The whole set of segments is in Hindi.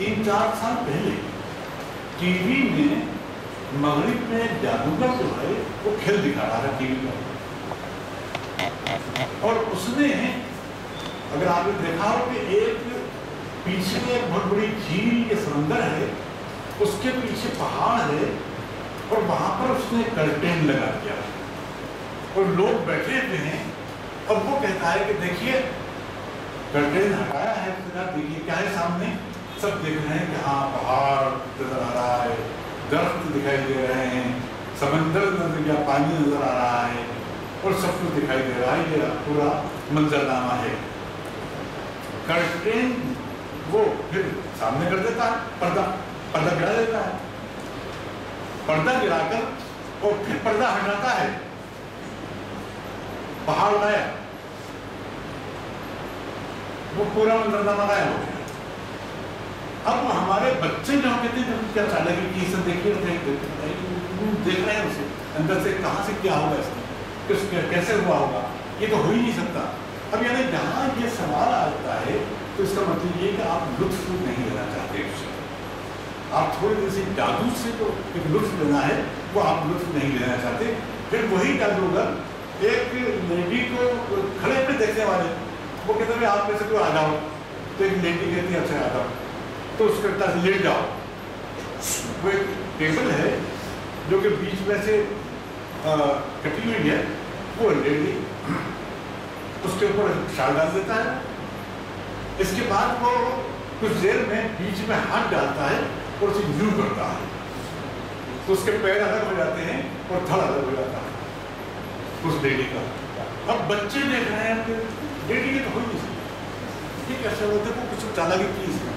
तीन चार साल पहले टीवी में मगरिब में जादूगर जो है, वो खेल दिखा रहा था टीवी पर। और उसने, अगर आपने देखा हो कि एक पीछे एक बहुत बड़ी झील या समंदर है, उसके पीछे पहाड़ है, और वहाँ पर उसने कर्टेन लगा दिया। और लोग बैठे हुए हैं, अब वो कहता है कि देखिए कर्टेन हटाया है देखिए क्या है सामने। सब देख रहे हैं कि हाँ पहाड़ नज़र आ रहा है, दरख्त दिखाई दे रहे हैं, समंदर नज़र, या पानी नज़र आ रहा है, और सब कुछ दिखाई दे रहा है। ये पूरा मंजरनामा है। कर्टेन वो फिर सामने कर देता है, पर्दा पर्दा गिरा देता है। पर्दा गिराकर और फिर पर्दा हटाता है। पहाड़ लाया। वो पूरा मंजरनामा गायब हो गया। हमारे बच्चे जो कहते हैं क्या चाह लगे कि सब देखिए देख रहे हैं उसे। अंदर से कहाँ से क्या होगा इसमें? किस कैसे हुआ होगा? ये तो हो ही नहीं सकता। अब यानी जहाँ ये सवाल आता है तो इसका मतलब ये कि आप लुत्फ नहीं लेना चाहते उससे आप थोड़ी देर से जादू से तो एक लुत्फ लेना है, वो आप लुत्फ नहीं लेना चाहते। फिर वही जादूगर एक लेडी को खड़े पे देखने वाले। वो कहते हैं आप में से कोई आ जाओ। तो एक लेडी कहती है अच्छा आ जाओ। तो उसके तरफ़ लेट जाओ वो एक टेबल है, जो कि बीच में से कटी हुई है, वो लेडी उसके ऊपर शाल डाल देता है. इसके बाद वो कुछ देर में बीच में हाथ डालता है और उसे यूँ करता है. तो उसके पैर अलग हो जाते हैं और थड़ अलग हो जाता है उस लेडी का. अब बच्चे देख रहे हैं लेडी की तो हो नहीं सकती. ठीक है? देखो कुछ चालाकी की इसमें.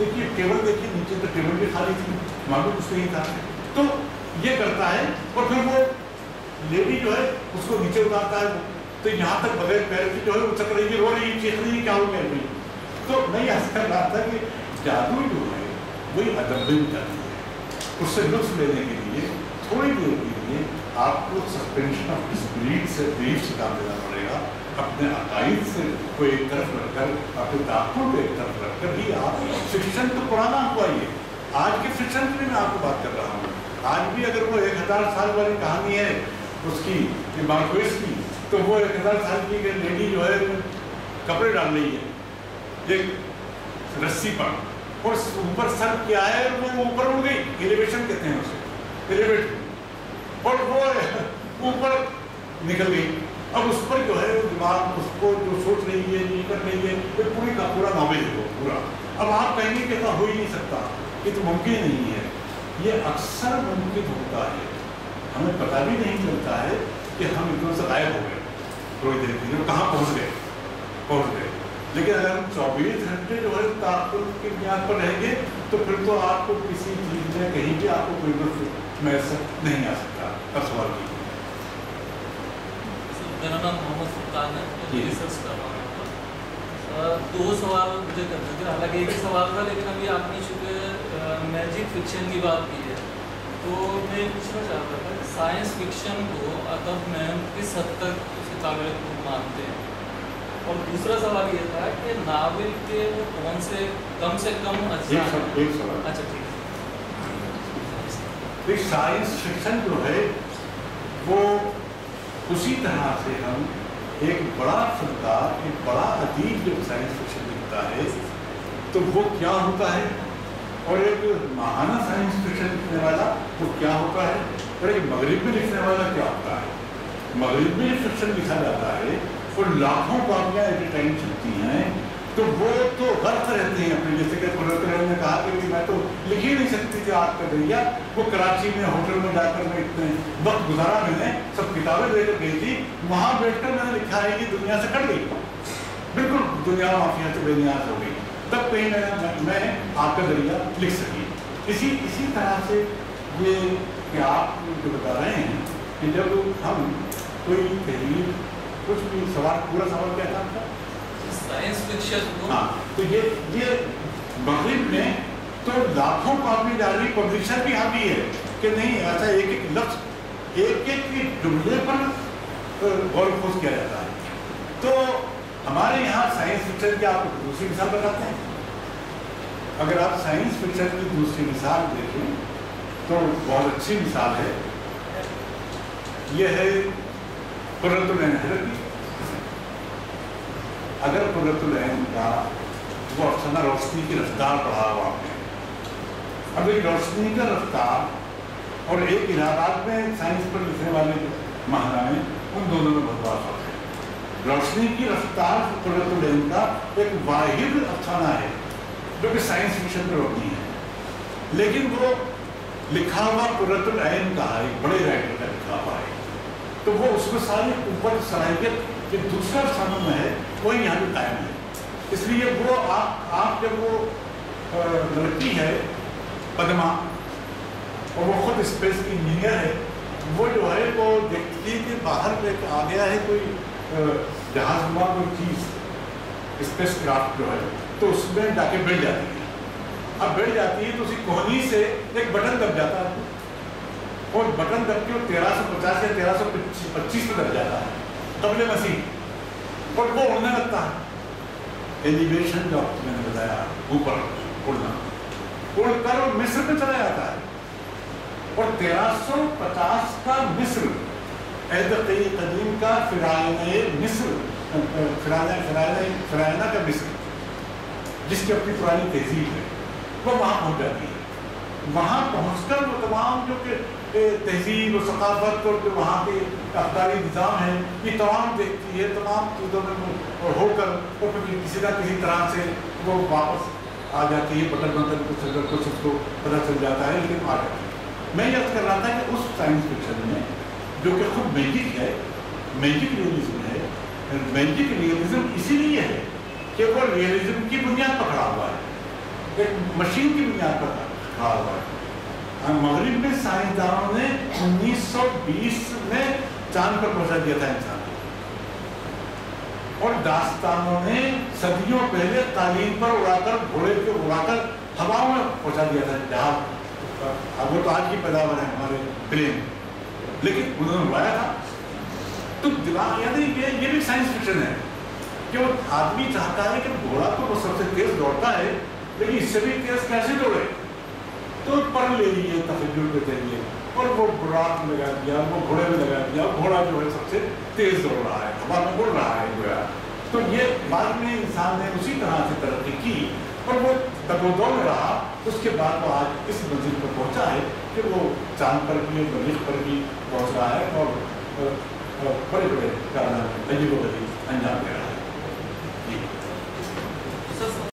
देखिए टेबल देखिए, नीचे तो टेबल भी खाली थी मालूम कुछ नहीं था। तो ये करता है, और फिर वो लेडी जो है, उसको नीचे उतारता है तो यहाँ तक बगैर पैर की जो है उचक रही है रो रही चीख रही है क्या हो गया भाई तो मैं ऐसा कर रहा था कि जादू जो है, वही अदबिन जादू है। उससे लुत्फ लेने के लिए, थोड़ी देर के लिए आपको सस्पेंशन ऑफ़ डिसबिलीफ से बिलीफ से काम लेना पड़ेगा। अपने अकाइद से को एक तरफ़ रखकर, अपने ताकुर को एक तरफ़ रखकर ही आप शिक्षण तो पुराना आपको आइए आज के शिक्षण की मैं आपको बात कर रहा हूँ। आज भी अगर वो एक हज़ार साल वाली कहानी है, उसकी मार्कोस की तो वो एक हज़ार साल की लेडी जो है, कपड़े डाल रही है। एक रस्सी पर। और ऊपर सर क्या है, वो ऊपर उड़ गई। एलिवेशन कहते हैं उसे। एलिवेट और वो ऊपर निकल गई। अब उस पर जो है दिमाग उसको जो सोच रही है नहीं कर रही है वो पूरी का पूरा नॉलेज हो पूरा। अब आप कहेंगे कि ऐसा हो ही नहीं सकता, ये तो मुमकिन नहीं है। ये अक्सर मुमकिन होता है। हमें पता भी नहीं चलता है कि हम एकदम से गायब हो गए, थोड़ी देर के कहाँ पहुँच गए पहुँच गए। लेकिन अगर हम चौबीस घंटे जो है ताकुल के ज्ञान पर रहेंगे तो फिर तो आपको किसी चीज़ में कहीं भी आपको कोई मैसेज नहीं आ सकता। सवाल की मेरा नाम मोहम्मद सुल्तान है मैं रिसर्च कर रहा हूँ दो सवाल मुझे करने थे। हालाँकि एक ही सवाल था लेकिन अभी आपने चूँकि मैजिक फिक्शन की बात की है तो मैं पूछना चाहता था कि साइंस फिक्शन को अदब में किस हद तक उसके काबिल मानते हैं? और दूसरा सवाल ये था कि नावल के वो कौन से कम से कम अच्छा ठीक साइंस फिक्शन जो है वो उसी तरह से हम एक बड़ा फनकार एक बड़ा अदीब जब साइंस फिक्शन लिखता है तो वो क्या होता है? और एक महाना साइंस फिक्शन लिखने वाला, वो क्या होता है? और एक मगरब में लिखने वाला क्या होता है? मगरब में फिक्शन लिखा जाता है और लाखों कॉपियाँ एट ए टाइम चलती हैं तो वो तो गर्त रहते हैं अपने जैसे कि सकती थी आपका दरिया वो कराची में होटल में जाकर मैं इतने वक्त गुजारा मैंने सब किताबें लेकर गई थी वहाँ बैठकर मैंने लिखा है कि दुनिया से कट गई। बिल्कुल दुनिया माफिया से बेनियाज हो गई। तब कहीं मैं मैं आपका दरिया लिख सकी। इसी इसी तरह से ये कि आप जो बता रहे हैं कि जब हम कोई कहीं कुछ भी सवाल पूरा सवाल क्या था। साइंस फिक्शन हाँ तो ये ये मगरिब में तो लाखों कॉपी डाली पब्लिशर भी हावी है कि नहीं? ऐसा एक एक लफ्ज एक एक जुमले पर गौर खोज किया जाता है। तो हमारे यहाँ साइंस फिक्शन की आपको दूसरी मिसाल बताते हैं। अगर आप साइंस फिक्शन की दूसरी मिसाल देखें तो बहुत अच्छी मिसाल है। यह है कुर्रतुल की अगर कुर्रतुल का वो अफसाना रोशनी की रफ्तार पढ़ा हुआ आपने अब एक रोशनी का रफ्तार और एक इलाहाबाद में साइंस पर लिखने वाले महारानी उन दोनों में बहुत फ़र्क है। रोशनी की रफ्तार कुर्रतुल का एक वाहिद अफसाना है, जो कि साइंस फिक्शन में होती है। लेकिन वो लिखा हुआ कुरतुल का है बड़े राइटर का लिखा हुआ है। तो वो उसमें सारी ऊपर सलाहियत जो दूसरा स्थान में है वो यहाँ भी कायम है इसलिए वो आप आप जब वो लड़की है पदमा और वो खुद स्पेस इंजीनियर है। वो जो है, वो देखती है कि बाहर में आ गया है कोई जहाज़ हुआ कोई चीज़। स्पेस क्राफ्ट जो है तो उसमें जाके बैठ जाती है। अब बैठ जाती है तो उसी कोहनी से एक बटन दब जाता है। और बटन दब के तेरह सौ पचास या तेरह सौ पच्चीस में दब जाता है। तबले मसीह और वो उड़ने लगता है। एलिवेशन जो मैंने बताया, ऊपर उड़ना। उड़कर मिस्र में चला जाता है। और तेरह सौ पचास का मिस्र, ऐद कदीम का फिरायन मिस्र फिराना फिराना फिराना का मिस्र, जिसकी अपनी पुरानी तहजीब है, वो वहाँ पहुँच जाती है। वहाँ पहुँचकर वो तमाम जो कि तहजीब और सकाफत और जो वहाँ के अखबारी निज़ाम है, ये तमाम देखती है, तमाम चीज़ों में होकर और फिर किसी ना किसी तरह से वो वापस आ जाती है, बटन बटन कुछ अगर कुछ उसको पता चल जाता है, लेकिन आ जाती है। मैं याद कर रहा था कि उस साइंस फिक्शन में, जो कि खुद मैजिक है मैजिक रियलिज्म है मैजिक रियलिज्म इसीलिए है कि वो रियलिज्म की बुनियाद पर खड़ा हुआ है। एक मशीन की बुनियाद पर खड़ा हुआ है। मगरब में साइंसदानों ने 1920 में चाँद पर पहुँचा दिया था इंसान और दास्तानों ने सदियों पहले तालीम पर उड़ाकर घोड़े के उड़ाकर हवाओं में पहुँचा दिया था, जहाज़। अब वो तो आज की पैदावार है हमारे प्लेन लेकिन उन्होंने उड़ाया था। तो दिमाग यानी ये ये भी साइंस फिक्शन है कि वो आदमी चाहता है कि घोड़ा तो वो सबसे तेज दौड़ता है, लेकिन इससे भी तेज कैसे दौड़े? तो पर ले लिए तफजुल के ज़रिए और वो बुराक लगा दिया, वो घोड़े में लगा दिया घोड़ा जो है सबसे तेज दौड़ रहा है, हवा में उड़ रहा है गोया तो ये बाद में इंसान ने उसी तरह से तरक्की की और वो तगोदौड़ रहा, उसके बाद वो आज इस मंजिल पर पहुँचा है कि वो चाँद पर भी मरीख पर भी पहुँच रहा है और बड़े बड़े कारनामे अजीब अंजाम दे रहा है.